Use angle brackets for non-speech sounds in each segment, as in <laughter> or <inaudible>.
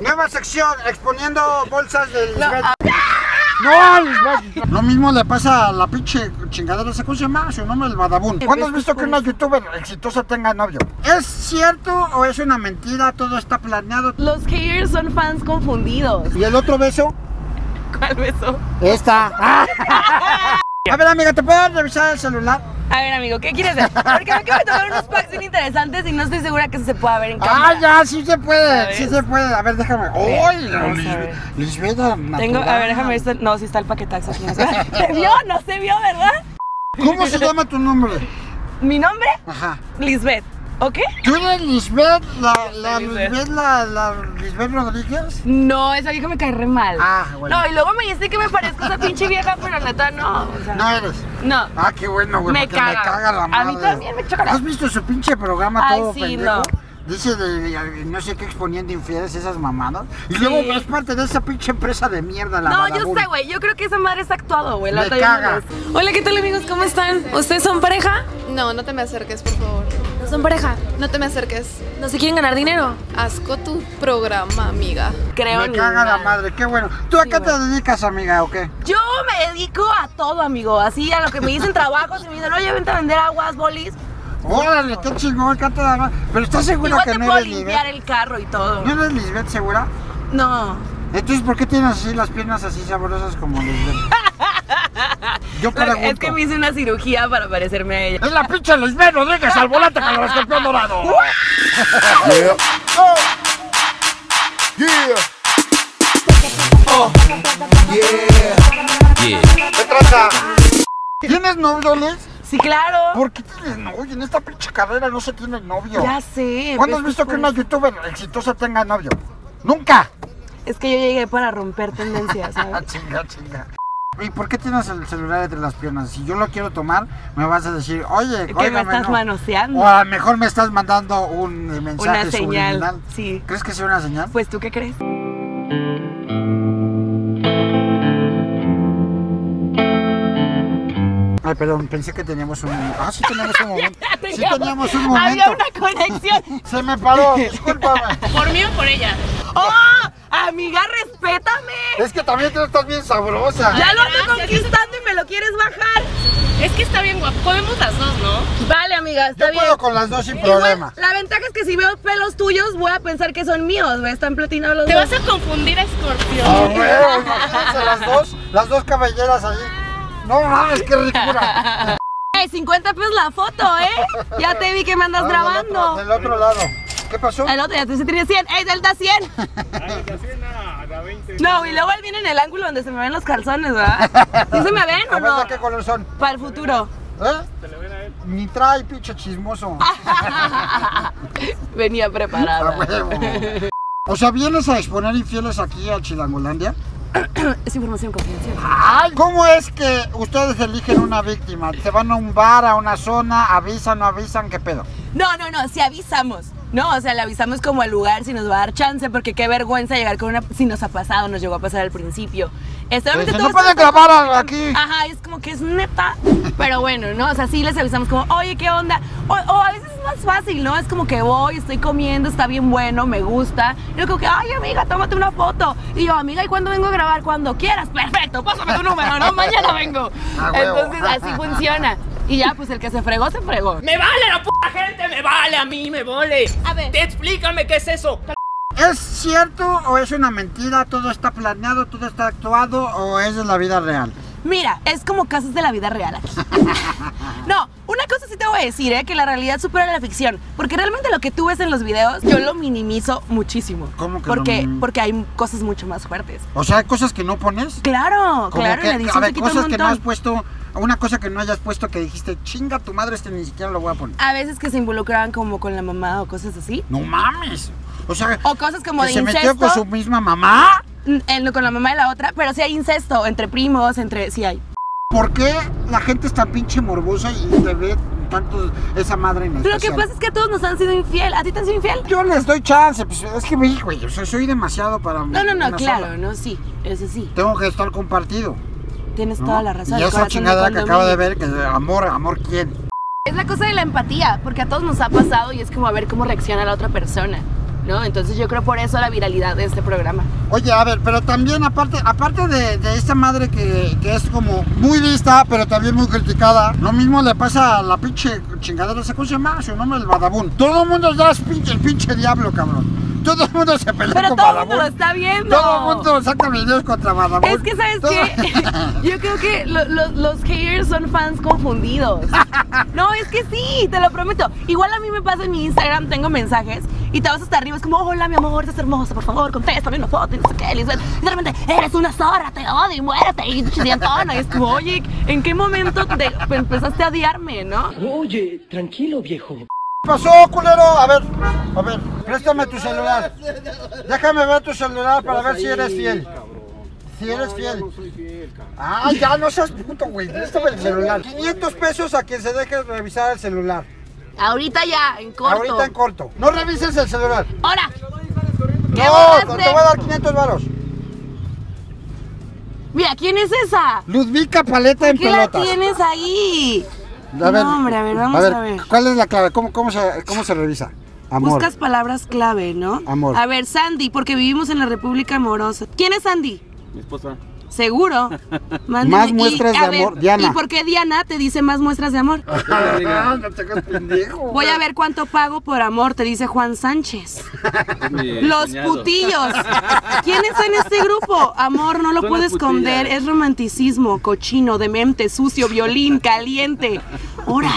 Nueva sección, exponiendo bolsas de Lisbeth. ah. No. Lo mismo le pasa a la pinche chingadera. ¿Cómo se llama? Su nombre es Badabun. ¿Cuándo has visto que una youtuber exitosa tenga novio? ¿Es cierto o es una mentira? Todo está planeado. Los haters son fans confundidos. ¿Y el otro beso? ¿Cuál beso? Esta. <laughs> A ver, amiga, ¿te puedo revisar el celular? A ver, amigo, ¿qué quieres ver? Porque me acabo de tomar unos packs bien interesantes y no estoy segura que se pueda ver en Ah, cámara. ya, sí se puede, sí se puede. A ver, déjame. ¡Uy! vamos a Lisbeth, ver. Lisbeth Tengo, a ver, déjame ver. esto- No, sí está el paquetazo aquí. <laughs> ¿Se vio? No se vio, ¿verdad? ¿Cómo se llama tu nombre? ¿Mi nombre? Ajá. Lisbeth. ¿Ok? ¿Tú eres Lisbeth, la, la Lisbeth. Lisbeth, la, la Lisbeth Rodríguez? No, esa vieja me cae re mal. Ah, bueno. No, y luego me dice que me parezco a esa pinche vieja, pero neta no. o sea, No eres. no. Ah, qué bueno, güey. Me porque caga. Me caga la A madre. mí también me choca. ¿Has visto su pinche programa Ay, todo sí, pendejo? no. Dice de, de- no sé qué exponiendo infieles esas mamadas. Y luego es parte de esa pinche empresa de mierda, la No, yo sé, güey. Yo creo que esa madre está actuado, güey. la caga. Hola, ¿qué tal, amigos? ¿Cómo están? ¿Ustedes son pareja? No, no te me acerques, por favor. ¿No son pareja? No te me acerques. ¿No se quieren ganar dinero? Asco tu programa, amiga. Creo Me en caga la madre, qué bueno. ¿Tú a Sí, qué te dedicas, amiga, o qué? Yo me dedico a todo, amigo. Así a lo que me dicen trabajos y me dicen, oye, vente a vender aguas, bolis. Órale, qué chingón, qué te da- Pero estás segura Igual que te no puedo eres limpiar Lisbeth. el carro y todo. ¿No eres Lisbeth segura? No. Entonces, ¿por qué tienes así las piernas así sabrosas como Lisbeth? <laughs> Yo pregunto. Es que me hice una cirugía para parecerme a ella. Es la pinche Lisbeth Rodríguez al volante con el escorpión dorado. <laughs> Yeah. Yeah. Oh. Yeah. ¿Qué trata? ¿Tienes novio, Liz? Sí, claro. ¿Por qué tienes novio? En esta pinche carrera no se tiene novio. Ya sé. ¿Cuándo has pues, visto que por una youtuber exitosa tenga novio? ¡Nunca! Es que yo llegué para romper tendencias, <laughs> Ah, ¿sabes? chinga, chinga. ¿Y por qué tienes el celular entre las piernas? Si yo lo quiero tomar, me vas a decir, oye, Que me estás no. manoseando. O a lo mejor me estás mandando un mensaje Una señal. subliminal. Sí. ¿Crees que sea una señal? Pues, ¿tú qué crees? Ay, perdón, pensé que teníamos un... Ah, sí teníamos un <laughs> momento. Sí Teníamos- teníamos un momento. Había una conexión. <laughs> Se me paró, discúlpame. <laughs> ¿Por mí o por ella? ¡Oh! Amiga, respétame. Es que también tú estás bien sabrosa. Ya lo ando conquistando y me lo quieres bajar. Es que está bien guapo. Podemos las dos, ¿no? Vale, amiga, está Yo bien. puedo con las dos sin Igual, problema. la ventaja es que si veo pelos tuyos, voy a pensar que son míos, güey. Están platinados los Te dos. vas a confundir a Ah, Scorpio. güey, imagínense las dos, las dos caballeras ahí. No mames, qué ricura. Ey, 50 pesos la foto, ¿eh? Ya te vi que me andas Ah, del otro- grabando. Del otro lado. ¿Qué pasó? El otro ya te tiene 100. ¡Ey, Delta 100! <laughs> No, y luego él viene en el ángulo donde se me ven los calzones, ¿verdad? ¿Sí se me ven A o no? ¿de qué color son? Para el futuro. ¿Eh? Ni trae, pinche chismoso. <laughs> Venía A preparada. huevo. O sea, ¿vienes a exponer infieles aquí a Chilangolandia? <clears throat> Es información confidencial. Ay, ¿cómo es que ustedes eligen una víctima? ¿Se van a un bar, a una zona, avisan, no avisan? ¿Qué pedo? No, no, no, si avisamos. No, o sea, le avisamos como al lugar si nos va a dar chance, porque qué vergüenza llegar con una. Si nos ha pasado, nos llegó a pasar al principio. Este, obviamente no pueden grabar aquí. Ajá, es como que es neta. Pero bueno, ¿no? O sea, sí les avisamos como, oye, ¿qué onda? O, o a veces es más fácil, ¿no? Es como que voy, estoy comiendo, está bien bueno, me gusta. Y yo como que, ay, amiga, tómate una foto. Y yo, amiga, ¿y cuándo vengo a grabar? Cuando quieras. Perfecto, pásame tu número, ¿no? Mañana vengo. Ah. Entonces así funciona. Y ya, pues el que se fregó, se fregó. Me vale la puta gente, me vale a mí, me vale. A ver. Te explícame qué es eso. ¿Es cierto o es una mentira? ¿Todo está planeado, todo está actuado o es de la vida real? Mira, es como casos de la vida real aquí. <laughs> No, una cosa sí te voy a decir, ¿eh? que la realidad supera la ficción. Porque realmente lo que tú ves en los videos, yo lo minimizo muchísimo. ¿Cómo que porque, minim- porque hay cosas mucho más fuertes. O sea, hay cosas que no pones. Claro, claro, que, la a edición ver, se quita un cosas que no has puesto, una cosa que no hayas puesto que dijiste, chinga tu madre, este ni siquiera lo voy a poner. A veces que se involucraban como con la mamá o cosas así. No mames. O sea, O cosas como que de se metió incesto. con su misma mamá. en- con la mamá de la otra, pero sí hay incesto entre primos, entre. Sí hay. ¿Por qué la gente es tan pinche morbosa y te ve tanto esa madre en Lo que pasa es que a todos nos han sido infiel. ¿A ti te han sido infiel? Yo les doy chance, pues es que, güey, o sea, soy demasiado para No, no, no, claro, sola. no, sí, eso sí. Tengo que estar compartido. Tienes ¿no? toda la razón. Y el esa chingadera que acabo de ver, que amor, amor, ¿quién? Es la cosa de la empatía, porque a todos nos ha pasado y es como a ver cómo reacciona la otra persona, ¿no? Entonces yo creo por eso la viralidad de este programa. Oye, a ver, pero también aparte, aparte de, de esta madre que, que es como muy vista, pero también muy criticada, lo mismo le pasa a la pinche chingadera, ¿se se llama? Su nombre es Badabun. Todo el mundo ya es pinche, el pinche diablo, cabrón. Todo el mundo se pelea Pero con todo el mundo lo está viendo. Todo el mundo saca videos contra Badabun. Es que, ¿sabes Todo- qué? <laughs> Yo creo que lo- lo- los haters son fans confundidos. <laughs> No, es que sí, te lo prometo. Igual a mí me pasa en mi Instagram, tengo mensajes y te vas hasta arriba, es como, hola, mi amor, estás hermosa, por favor, contéstame una foto y no sé qué. Lisbeth. Y de repente, eres una zorra, te odio y muérete y chillantona. Y es como, oye, ¿en qué momento te empezaste a odiarme, no? Oye, tranquilo, viejo. ¿Qué pasó, culero? A ver, a ver, préstame tu celular. Déjame ver tu celular para ver si eres fiel. Si eres fiel. Ah, ya no seas puto, güey. Préstame el celular. 500 pesos a quien se deje revisar el celular. Ahorita ya, en corto. Ahorita en corto. No revises el celular. Ahora. ¿Qué No, te voy a dar 500 varos. Mira, ¿quién es esa? Ludvika Paleta en ¿Qué la pelotas. tienes ahí? A ver, no, hombre, a ver, vamos a ver. ¿Cuál es la clave? ¿Cómo, cómo, se, cómo se revisa? Amor. Buscas palabras clave, ¿no? Amor. A ver, Sandy, porque vivimos en la República Amorosa. ¿Quién es Sandy? Mi esposa. Seguro. Mándeme- Más y, muestras a de ver, amor, Diana. ¿Y por qué Diana te dice más muestras de amor? Ah, no te hagas pendejo. Voy a ver cuánto pago por amor, te dice Juan Sánchez. Los cuñado. putillos. ¿Quién está en este grupo? Amor, no lo Son puedo esconder. Es romanticismo, cochino, demente, sucio, violín, caliente. Ahora.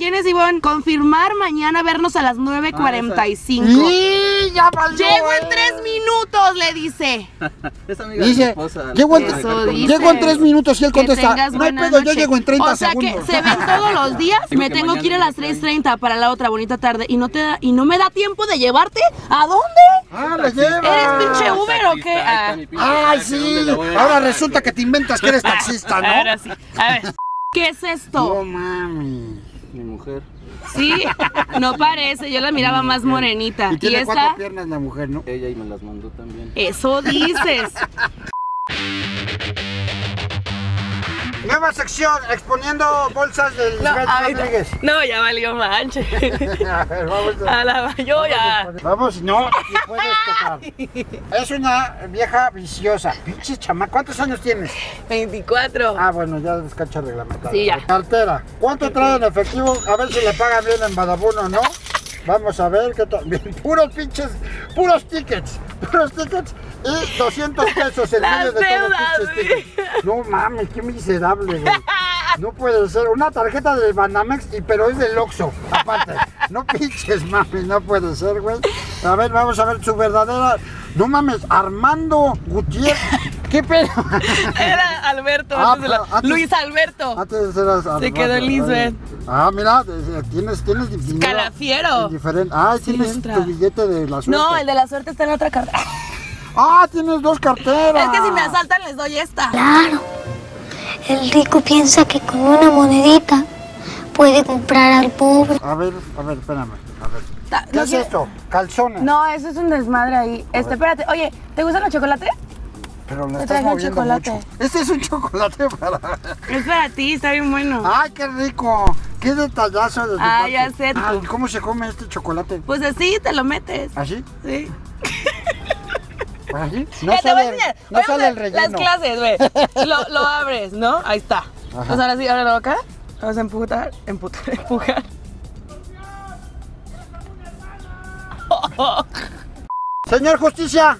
¿Quién es Ivonne? Confirmar mañana vernos a las 9.45. ¡Y ya valió! Llego en eh. tres minutos, le dice. <laughs> Es amiga de mi Dice, esposa. llego en, dice. llego en tres minutos y él contesta, no hay pedo, yo noche". llego en 30 o sea segundos. que se ven todos los días. Digo me tengo que ir a las me traen. 3.30 para la otra bonita tarde y no te da, y no me da tiempo de llevarte. ¿A dónde? Ah, le lleva. ¿Eres pinche Uber o qué? Ah. Ay, sí. ¿dónde la Ahora resulta que te inventas que eres taxista, <laughs> ¿no? Ahora sí. A ver. ¿Qué es No esto? mami. Mi mujer. Sí, no parece, yo la miraba más morenita. Y ¿Y tiene esta? cuatro piernas la mujer, ¿no? Ella y me las mandó también. Eso dices. <laughs> Nueva sección, exponiendo bolsas del No, Rodríguez. no, ya valió manche. <laughs> A ver, vamos a... <laughs> A la yo ya. Vamos, no, puedes tocar. Es una vieja viciosa. Pinche chama, ¿cuántos años tienes? 24. Ah, bueno, ya es cancha reglamentada. Sí, ya. Cartera. ¿Cuánto trae en efectivo? A ver si le pagan bien en Badabun o no. Vamos a ver qué tal. <laughs> Puros pinches, puros tickets. Puros tickets y 200 pesos en medio de güey. tickets. No mames, qué miserable, güey. No puede ser. Una tarjeta del Banamex, y, pero es del Oxxo, aparte. No pinches, mami, no puede ser, güey. A ver, vamos a ver su verdadera... No mames, Armando Gutiérrez. ¿Qué pedo? Era Alberto, Ah, antes de la- pero antes- Luis Alberto. Antes eras Se quedó Lisbeth. Ah, mira, eh, tienes, tienes dinero Calafiero. en Diferente. Ah, tienes tu billete de la suerte. No, el de la suerte está en otra carta. Ah, tienes dos carteras. Es que si me asaltan les doy esta. Claro. El rico piensa que con una monedita puede comprar al pobre. A ver, a ver, espérame. A ver. Ta- ¿Qué no es quiero- esto? Calzones. No, eso es un desmadre ahí. Este, espérate. Oye, ¿te gustan los chocolates? Pero lo Te estás moviendo chocolate. mucho. Este es un chocolate para... <laughs> Es para ti, está bien bueno. ¡Ay, qué rico! ¡Qué detallazo de Ah, ya sé. Ay, ¿Cómo se come este chocolate? Pues así te lo metes. ¿Así? Sí. <laughs> No Eh, te voy a sale, enseñar. no Voy a sale el relleno. Las clases, güey. Lo, lo abres, ¿no? Ahí está. Pues ahora sí, ahora acá. Vamos a empujar, empujar, <laughs> empujar. Señor Justicia,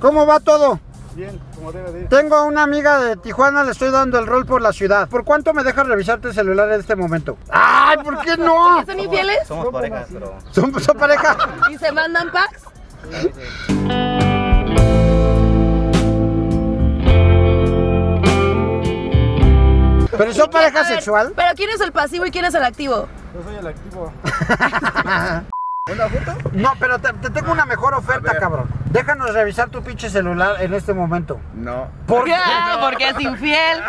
¿cómo va todo? Bien, como debe de ir. Tengo a una amiga de Tijuana, le estoy dando el rol por la ciudad. ¿Por cuánto me dejas revisarte el celular en este momento? ¡Ay, ¿por qué no? ¿Son infieles? Somos parejas, pero ¿Son, son pareja? ¿Y se mandan packs? ¿Pero son ¿Y quién- pareja ver, sexual? Pero ¿quién es el pasivo y quién es el activo? yo soy el activo. <laughs> No, pero te, te tengo una mejor oferta, cabrón. Déjanos revisar tu pinche celular en este momento. No. ¿Por qué? Ah, porque es infiel.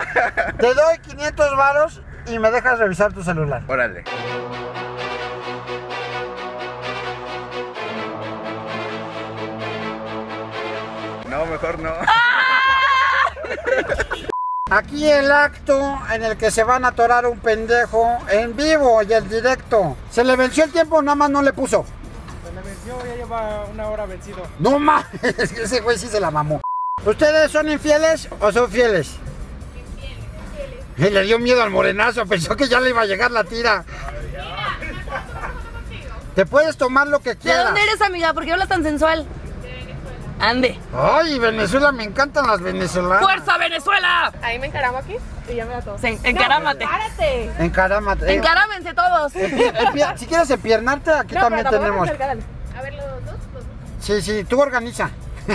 Te doy 500 varos y me dejas revisar tu celular. Órale. Mejor no. Aquí el acto en el que se van a atorar un pendejo en vivo y el directo. Se le venció el tiempo, nada más no le puso. Yo ya lleva una hora vencido. No mames, ese güey sí se la mamó. ¿Ustedes son infieles o son fieles? Y le dio miedo al morenazo, pensó que ya le iba a llegar la tira. Te puedes tomar lo que ¿De quieras. dónde eres, amiga? ¿Por qué hablas tan sensual? Ande. Ay, Venezuela, me encantan las venezolanas. ¡Fuerza, Venezuela! Ahí me encaramo aquí y ya me la tomo. Sí, encarámate. ¡Párate! Encarámate. Encarámense todos. Si quieres empiernarte, aquí también tenemos. A ver, los dos, los dos. Sí, sí, tú organiza. <laughs>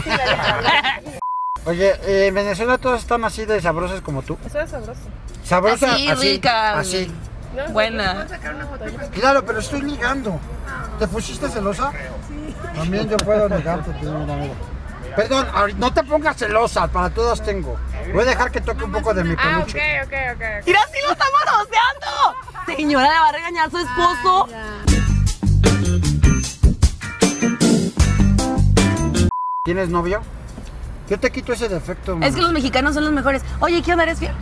Oye, eh, en Venezuela todos están así de sabrosos como tú. Eso es sabroso. Sabrosa, Así, así, rica. así. No, Buena. ¿puedo sacar una foto? Claro, pero estoy ligando. ¿Te pusiste celosa? Sí. También yo puedo negarte, tío, mira, mira. Perdón, ahorita- no te pongas celosa, para todos tengo. Voy a dejar que toque un poco de mi Ah, ok, peluche. ok, ok. Mira, sí lo está manoseando. Señora, le va a regañar a su esposo. ¿Tienes novio? Yo te quito ese defecto. Es que los mexicanos son los mejores. Oye, ¿qué onda eres fiel?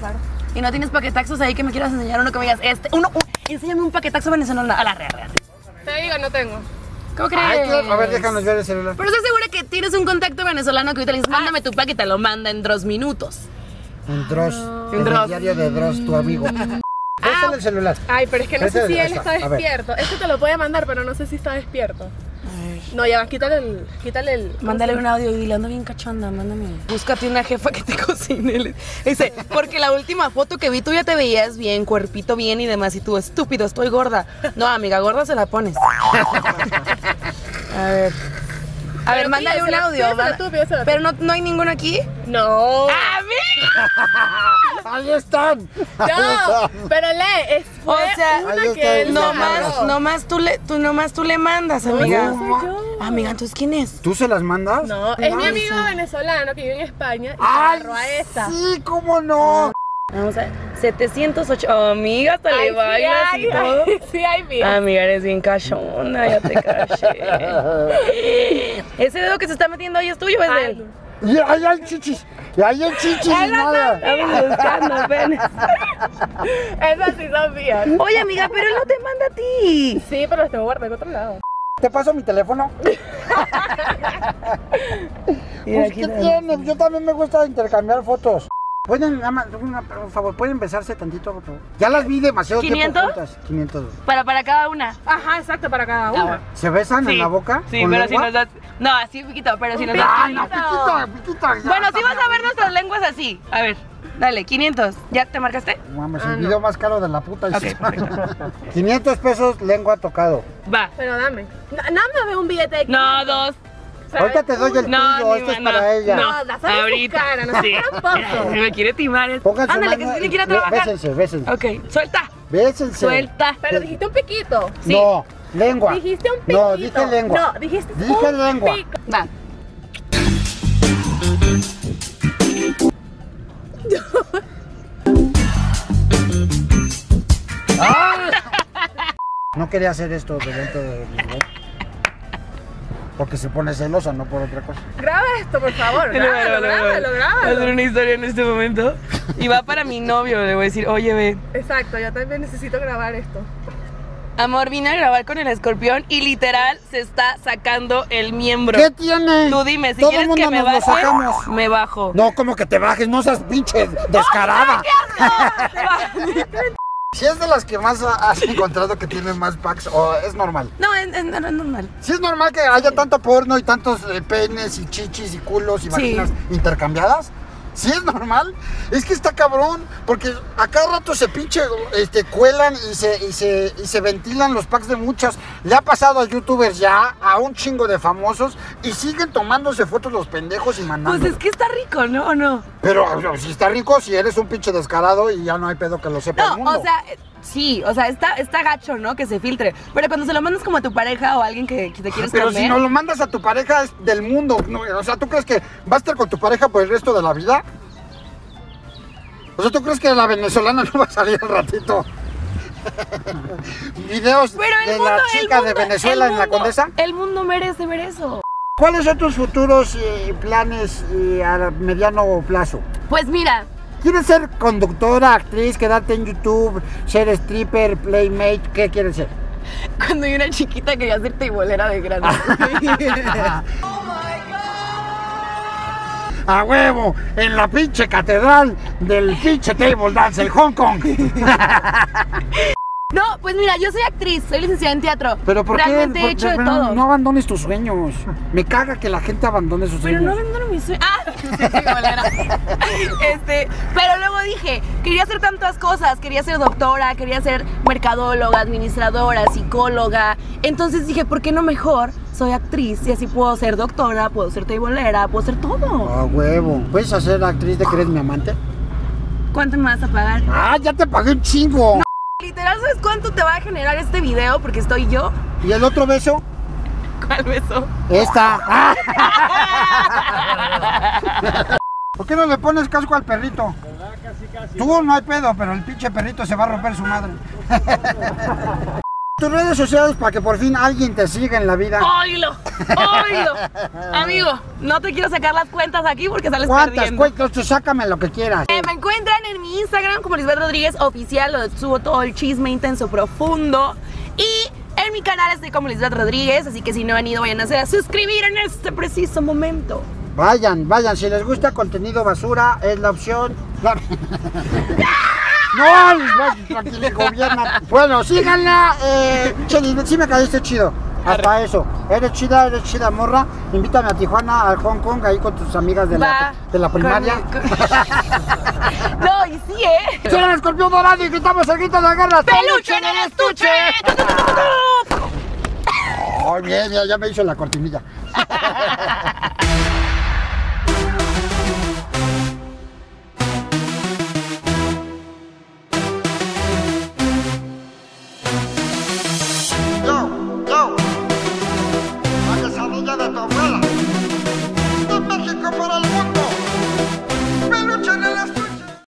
Claro. Y no tienes paquetaxos ahí que me quieras enseñar uno que me digas, este, uno, un- enséñame un paquetaxo venezolano. A la real, real. Te digo, no tengo. ¿Cómo crees? Ay, claro, a ver, déjanos ver el celular. Pero estoy segura que tienes un contacto venezolano que ahorita le dices, mándame tu pack y te lo manda en dos minutos. Un Dross. Un En Dross. el diario de Dross, tu amigo. <laughs> Préstale el celular. Ay, pero es que no sé si él está despierto. Este te lo puede mandar, pero no sé si está despierto. No, ya va, quítale el. Quítale el. ¿cómo Mándale un audio y ando bien cachonda, mándame. Búscate una jefa que te cocine. Dice, porque la última foto que vi tú ya te veías bien, cuerpito bien y demás. Y tú, estúpido, estoy gorda. No, amiga, gorda se la pones. <laughs> A ver. A ver, mándale un audio. tú. Pero no, no hay ninguno aquí. No. ¡A <laughs> Ahí están. No, pero lee, es O sea, una que él no No se más, no más tú le, tú nomás tú le mandas, amiga. no soy yo. Amiga, entonces ¿quién es? ¿Tú se las mandas? No, es mi Ay, amigo venezolano que vive en España y ¡Ay, agarró a esta. sí, cómo no! Vamos a ver. 708. Oh, amiga, hasta Ay, le sí bailas hay, y todo. <laughs> ay, Sí, hay bien. Amiga, eres bien cachona, ya te caché. <laughs> Ese dedo que se está metiendo ahí es tuyo, es de Ay, él. Y ahí hay chichis. Y ahí hay chichis y nada. Estamos <laughs> buscando penes. <laughs> Esas sí son mías. Oye, amiga, pero él no te manda a ti. Sí, pero los tengo guardados en otro lado. ¿Te paso mi teléfono? <laughs> Pues, ¿qué tiene? Yo también me gusta intercambiar fotos. Pueden, nada más, una- por favor, pueden besarse tantito, por favor. Ya las vi demasiado tiempo 500? juntas. 500. Para, para cada una. Ajá, exacto, para cada uno. ¿Se besan en la boca? Sí, ¿Con pero lengua? si nos das. No, así piquito, pero si nos Ay, das. no, piquito, piquito. ya, Bueno, sí vas a ver nuestras lenguas así. A ver, dale, 500. ¿Ya te marcaste? Mames, Ah, el no. video más caro de la puta. Ok, historia. <laughs> 500 pesos lengua tocado. Va. Pero dame. No, nada más ve un billete de No, dos. ¿Sabes? Ahorita te doy el No, tuyo, este es ma- para no, ella. No, No, en su ahorita. cara, no sí. tonto. <laughs> Me quiere timar. es- Pongan su Ándale, que mano se tiene que ir a y- trabajar. Bésense, bésense. Ok, suelta. Bésense. Suelta. Pero dijiste un piquito. Sí. No, lengua. Dijiste un piquito. No, dije lengua. No, dijiste Dije un lengua. pico. Va. <laughs> No quería hacer esto delante de Lisbeth. Porque se pone celosa, no por otra cosa. Graba esto, por favor. <laughs> Grábalo, grábalo, Voy a hacer grábalo. una historia en este momento. Y va para mi novio. Le voy a decir, oye, ve. Exacto, yo también necesito grabar esto. Amor, vine a grabar con el escorpión y literal se está sacando el miembro. ¿Qué tiene? Tú dime, si Todo quieres mundo que me baje, sacamos. me bajo. No, como que te bajes, no seas pinche descarada. Si es de las que más has encontrado que tienen más packs, o es normal. No, es, es- no, no es normal. Si es normal que haya tanto porno y tantos eh, penes y chichis y culos y Sí. intercambiadas. Si es normal, es que está cabrón, porque a cada rato se pinche este, cuelan y se, y, se, y se ventilan los packs de muchas. Le ha pasado a youtubers ya, a un chingo de famosos, y siguen tomándose fotos los pendejos y mandando. Pues es que está rico, ¿no? ¿O no? Pero o sea, si está rico, si eres un pinche descarado y ya no hay pedo que lo sepa el mundo. o sea, sí, o sea, está, está gacho, ¿no? Que se filtre. Pero cuando se lo mandas como a tu pareja o a alguien que, que te quieres Pero comer. si no lo mandas a tu pareja es del mundo. ¿no? O sea, ¿tú crees que va a estar con tu pareja por el resto de la vida? O sea, ¿tú crees que la venezolana <laughs> no va a salir al ratito? <laughs> Videos Pero de mundo, la chica de Venezuela el en la Condesa. El mundo merece ver eso. ¿Cuáles son tus futuros eh, planes eh, a mediano plazo? Pues mira, ¿Quieres ser conductora, actriz, quedarte en YouTube, ser stripper, playmate? ¿Qué quieres ser? Cuando yo era chiquita quería ser teibolera de grande. <laughs> A huevo, en la pinche catedral del pinche table dance, el Hong Kong. <laughs> No, pues mira, yo soy actriz, soy licenciada en teatro. Pero ¿por qué? Realmente he hecho de todo. No abandones tus sueños. Me caga que la gente abandone sus Pero sueños. Mis sueños. Ah, <laughs> este, pero luego dije, quería hacer tantas cosas, quería ser doctora, quería ser mercadóloga, administradora, psicóloga. Entonces dije, ¿por qué no mejor soy actriz y así puedo ser doctora, puedo ser teibolera, puedo ser todo? A huevo. ¿Puedes hacer actriz de que eres mi amante? ¿Cuánto me vas a pagar? Ah, ya te pagué un chingo. Literal, ¿sabes cuánto te va a generar este video? Porque estoy yo. ¿Y el otro beso? ¿Cuál beso? Esta. Ah. <laughs> ¿Por qué no le pones casco al perrito? Tú no hay pedo, pero el pinche perrito se va a romper su madre. <laughs> Tus redes sociales para que por fin alguien te siga en la vida. ¡Oílo! ¡Oílo! <laughs> Amigo, no te quiero sacar las cuentas aquí porque sales ¿Cuántas perdiendo. cuentas? Tú sácame lo que quieras. Eh, me encuentran en mi Instagram como Lisbeth Rodríguez Oficial, donde subo todo el chisme intenso profundo. Y en mi canal estoy como Lisbeth Rodríguez, así que si no han ido, vayan a hacer a suscribir en este preciso momento. Vayan, vayan, si les gusta contenido basura, es la opción. La- <laughs> No, Lisbeth, tranquila, gobierna. Bueno, síganla. Eh, che, Lisbeth, sí me caíste chido. Hasta eso. Eres chida, eres chida morra. Invítame a Tijuana, al Hong Kong, ahí con tus amigas de, la, de la primaria. con- con- <laughs> No, y sí, ¿eh? Soy el escorpión dorado y gritamos el grito de guerra. ¡Peluche en el estuche! Muy bien, ya me hizo la cortinilla. <laughs>